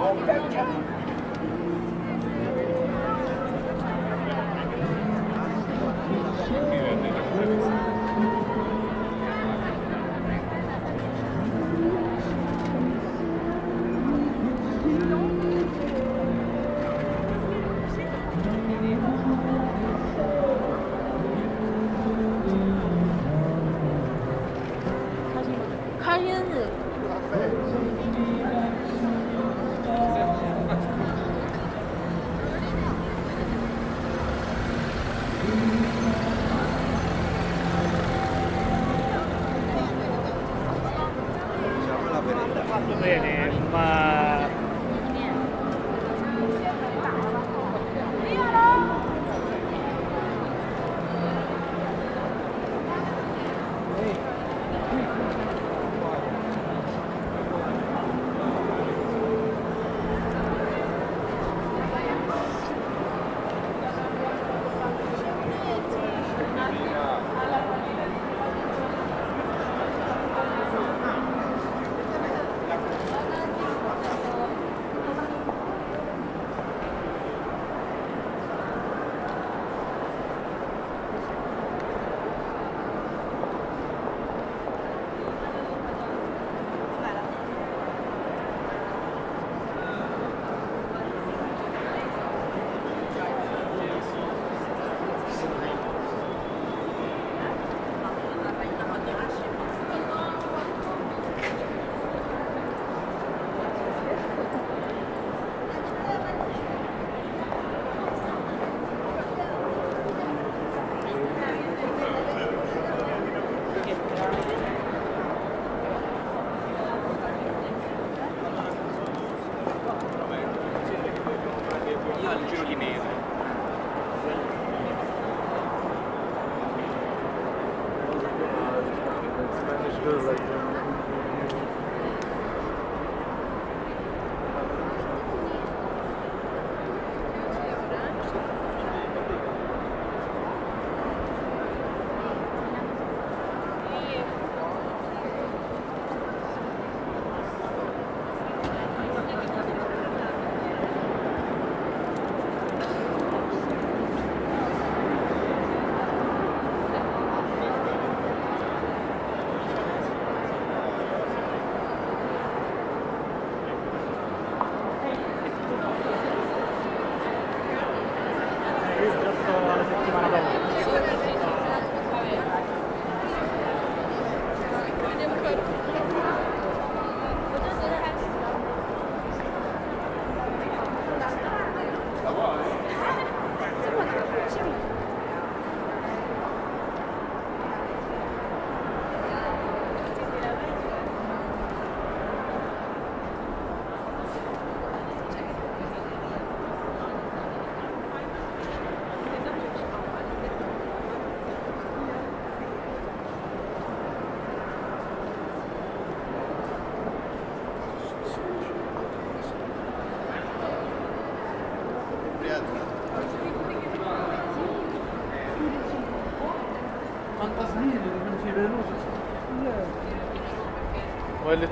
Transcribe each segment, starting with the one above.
home, Benjamin.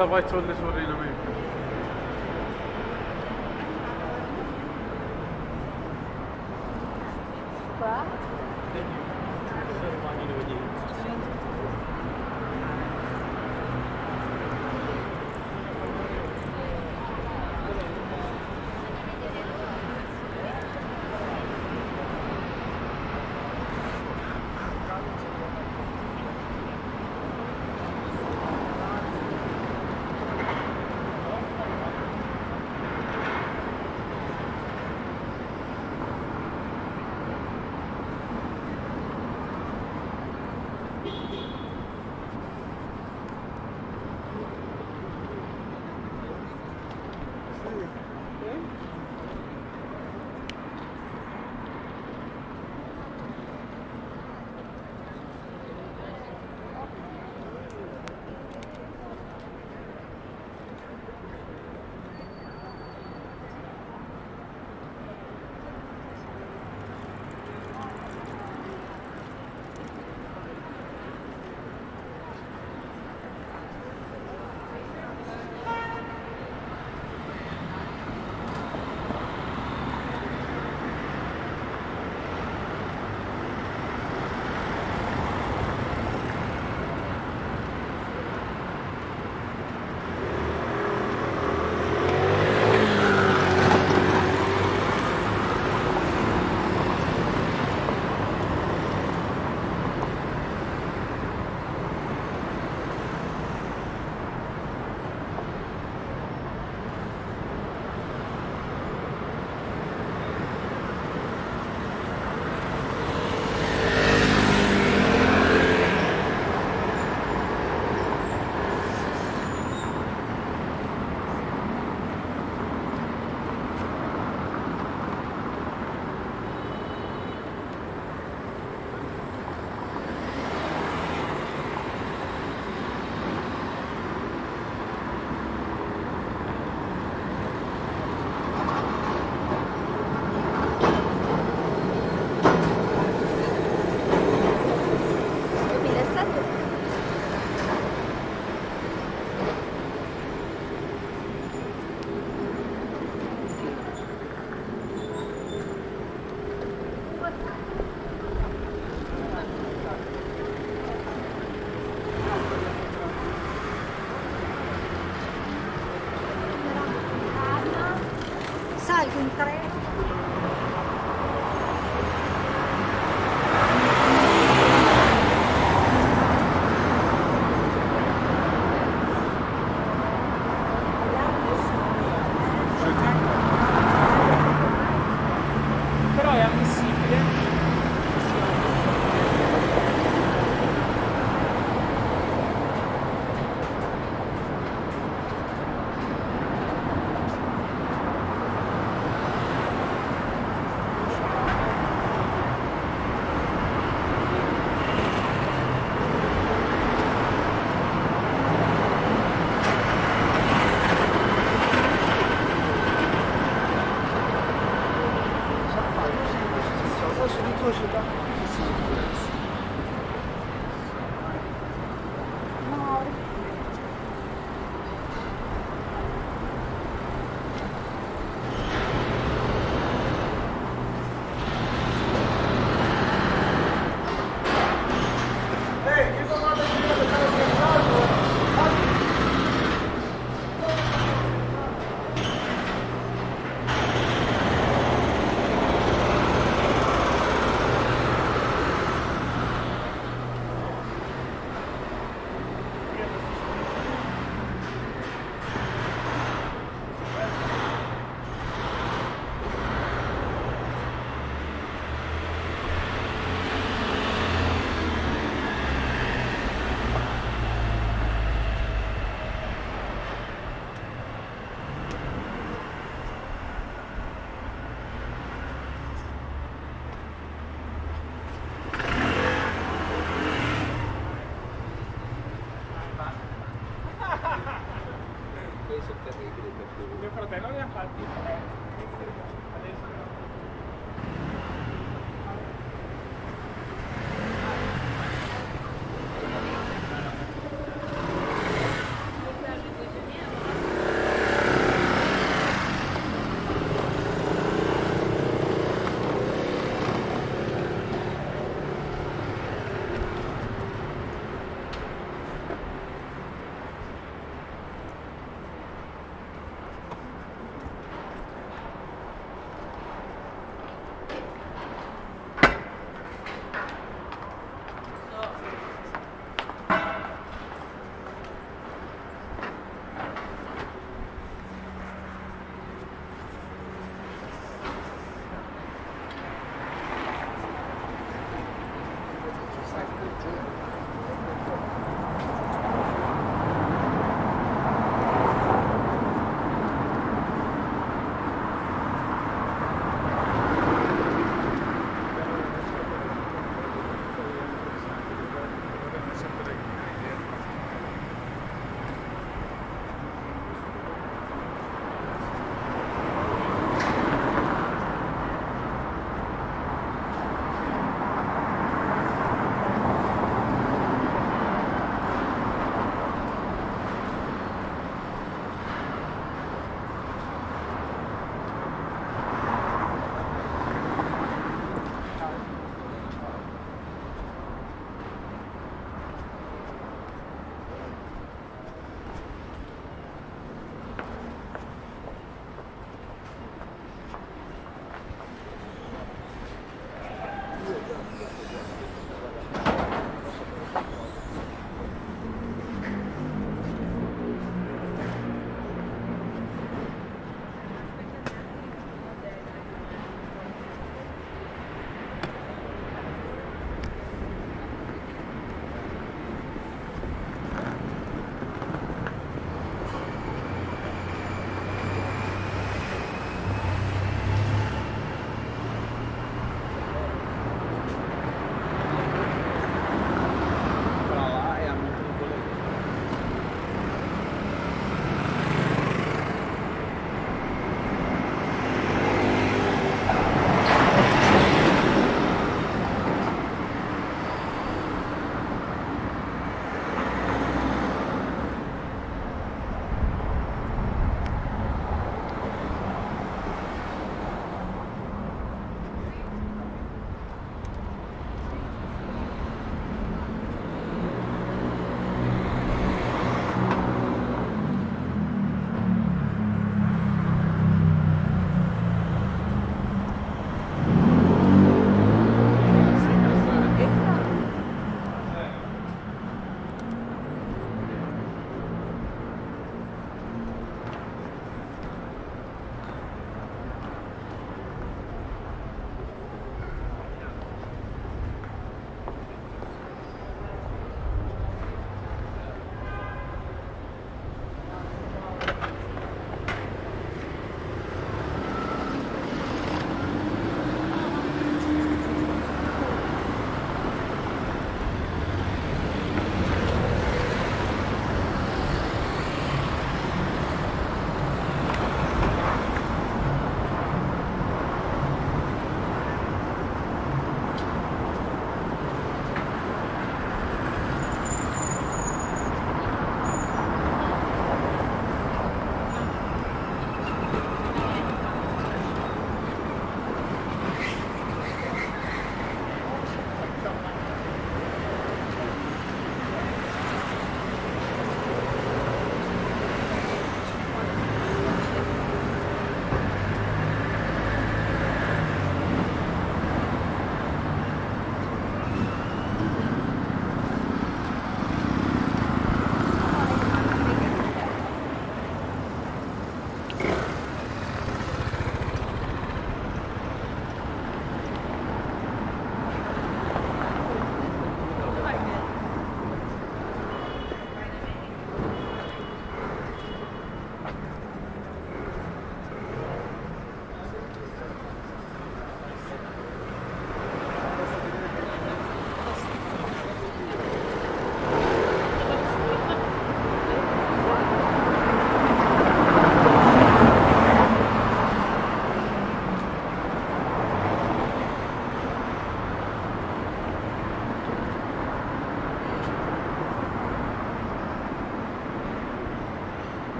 Savaş Çöllesi orayla mı?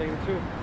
Thing too.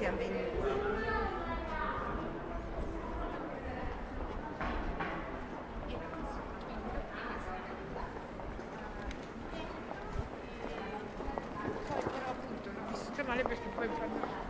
Siamo. Poi però appunto l'ho vissuta male perché poi Quando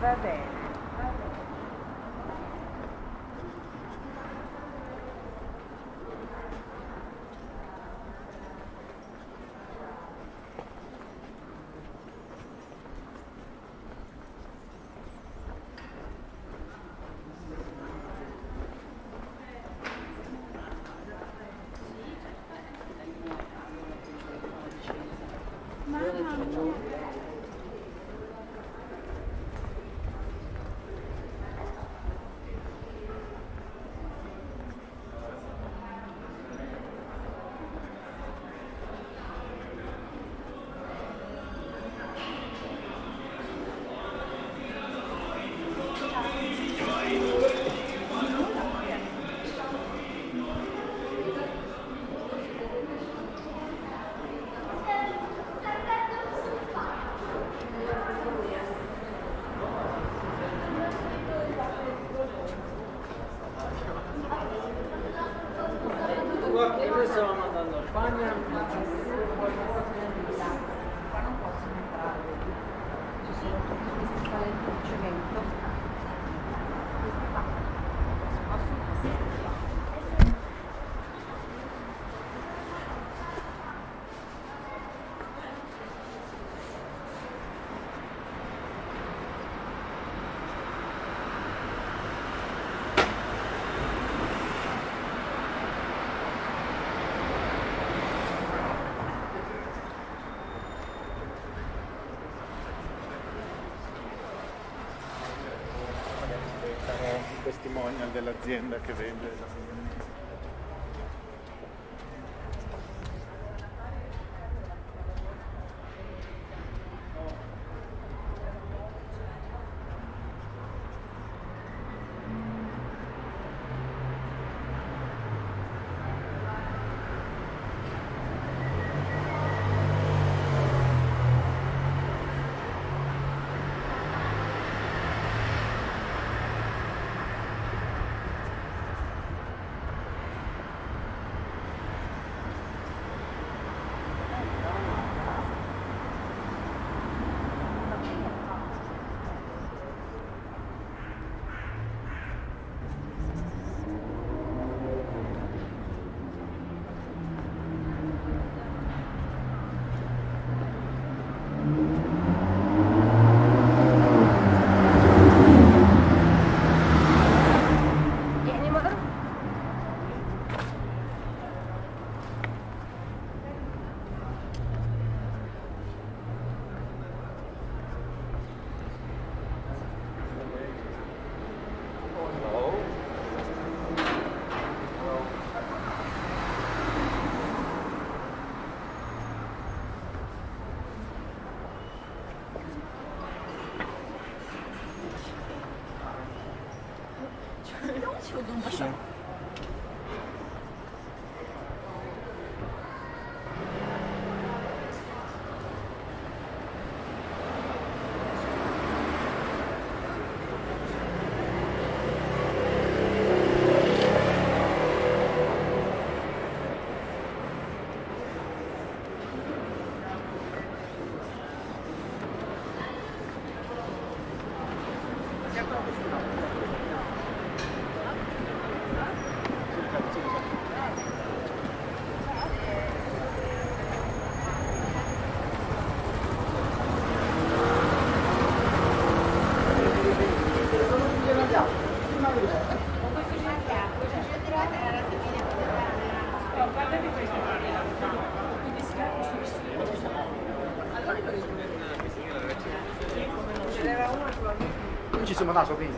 Vai bem. un'azienda che vende Sure. 那说不定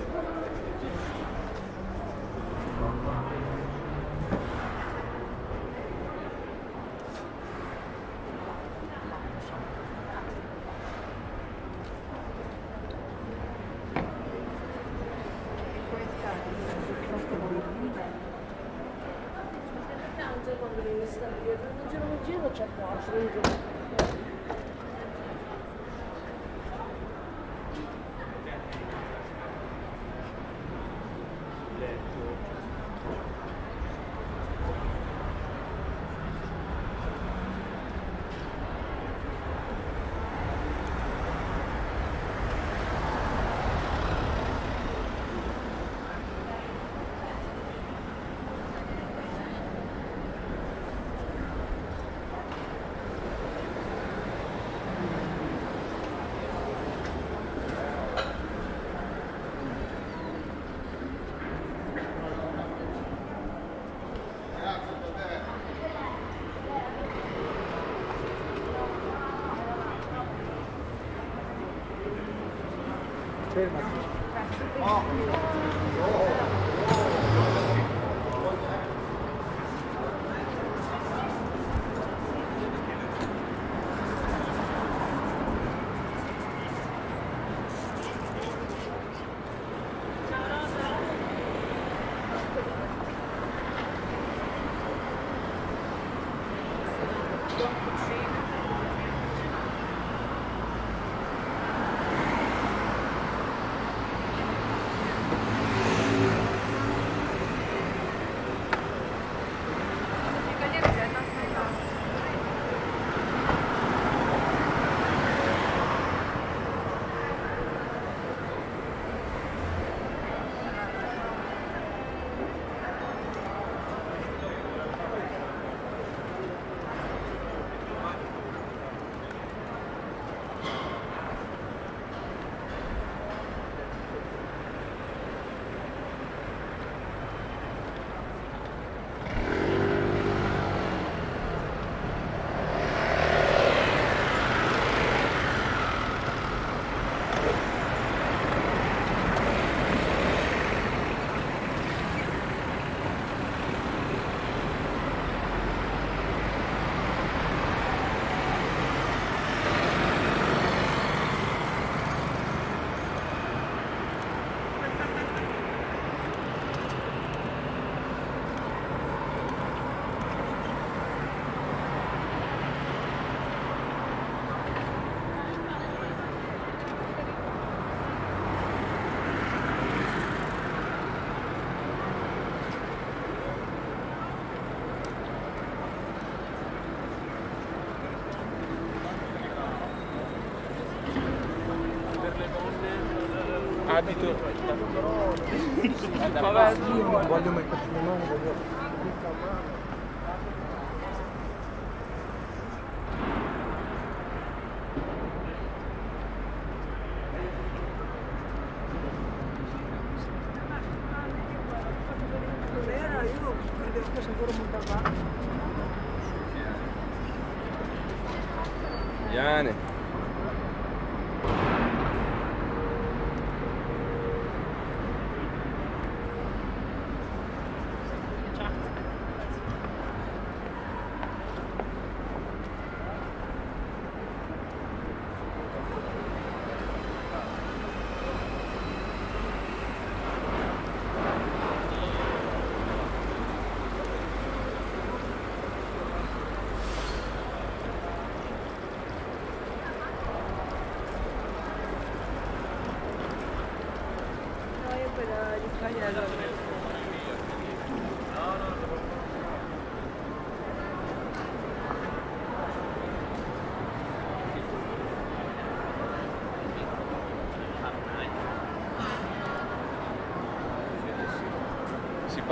Bye bye. Vâng.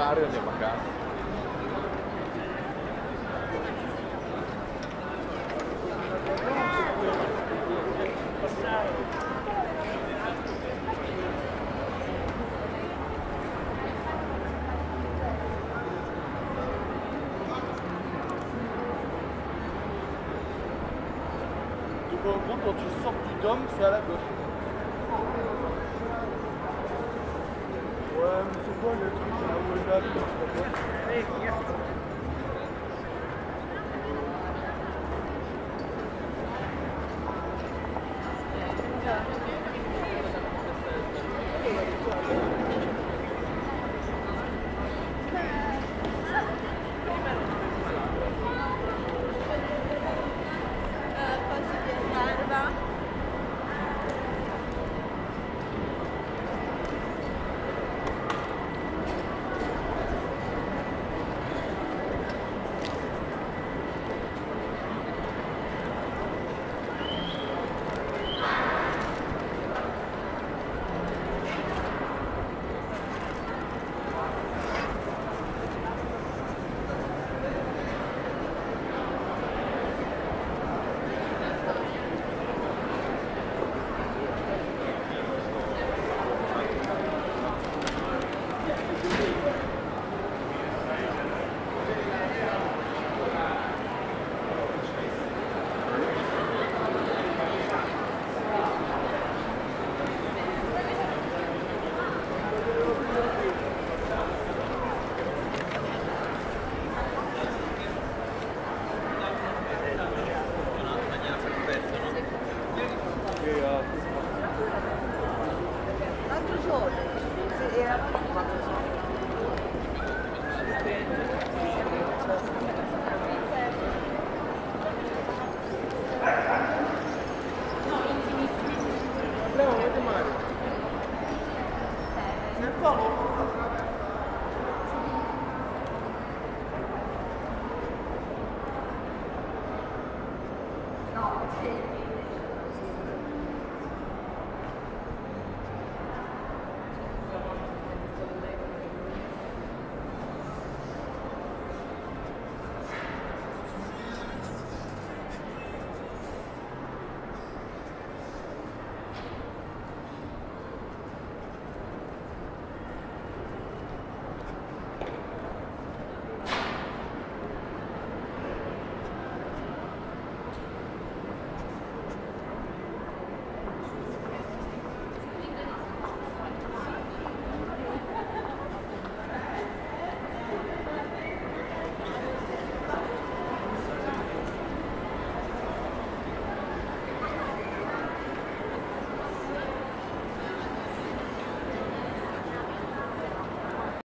fare le mie vacanze. Quand tu sors du dôme, c'est à la gauche.